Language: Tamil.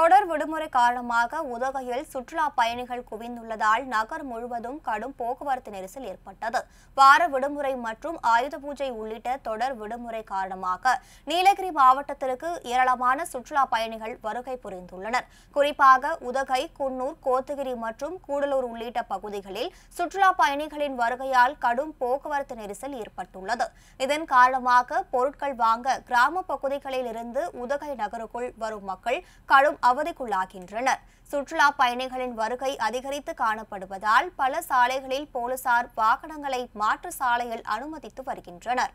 தொடர் விடுமுறை காரணமாக உதகையில் சுற்றுலா பயணிகள் குவிந்துள்ளதால் நகர் முழுவதும் கடும் போக்குவரத்து நெரிசல் ஏற்பட்டது. வார விடுமுறை மற்றும் ஆயுத பூஜை உள்ளிட்ட தொடர் விடுமுறை காரணமாக நீலகிரி மாவட்டத்திற்கு ஏராளமான சுற்றுலா பயணிகள் வருகை புரிந்துள்ளனர். குறிப்பாக உதகை குன்னூர் கோத்தகிரி மற்றும் கூடலூர் உள்ளிட்ட பகுதிகளில் சுற்றுலா பயணிகளின் வருகையால் கடும் போக்குவரத்து நெரிசல் ஏற்பட்டுள்ளது. இதன் காரணமாக பொருட்கள் வாங்க கிராம பகுதிகளில் இருந்து உதகை நகருக்குள் வரும் மக்கள் கடும் அவதிக்குள்ளாகின்றனர். சுற்றுலா பயணிகளின் வருகை அதிகரித்து காணப்படுவதால் பல சாலைகளில் போலீசார் வாகனங்களை மாற்று சாலையில் அனுமதித்து வருகின்றனர்.